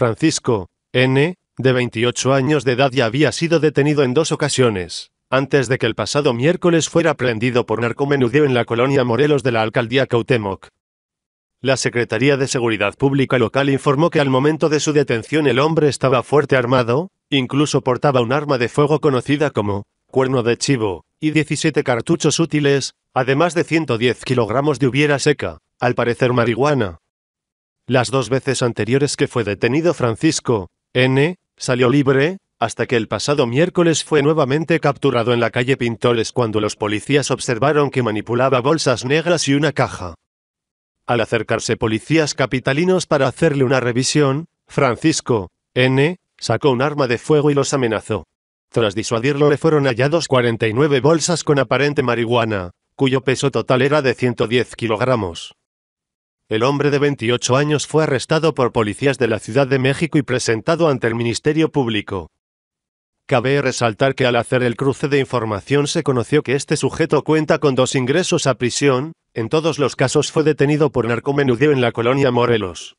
Francisco N., de 28 años de edad, ya había sido detenido en dos ocasiones, antes de que el pasado miércoles fuera aprehendido por narcomenudeo en la colonia Morelos de la alcaldía Cautemoc. La Secretaría de Seguridad Pública local informó que al momento de su detención el hombre estaba fuerte armado, incluso portaba un arma de fuego conocida como cuerno de chivo, y 17 cartuchos útiles, además de 110 kilogramos de hubiera seca, al parecer marihuana. Las dos veces anteriores que fue detenido Francisco N. salió libre, hasta que el pasado miércoles fue nuevamente capturado en la calle Pintores cuando los policías observaron que manipulaba bolsas negras y una caja. Al acercarse policías capitalinos para hacerle una revisión, Francisco N. sacó un arma de fuego y los amenazó. Tras disuadirlo le fueron hallados 49 bolsas con aparente marihuana, cuyo peso total era de 110 kilogramos. El hombre de 28 años fue arrestado por policías de la Ciudad de México y presentado ante el Ministerio Público. Cabe resaltar que al hacer el cruce de información se conoció que este sujeto cuenta con dos ingresos a prisión, en todos los casos fue detenido por narcomenudeo en la colonia Morelos.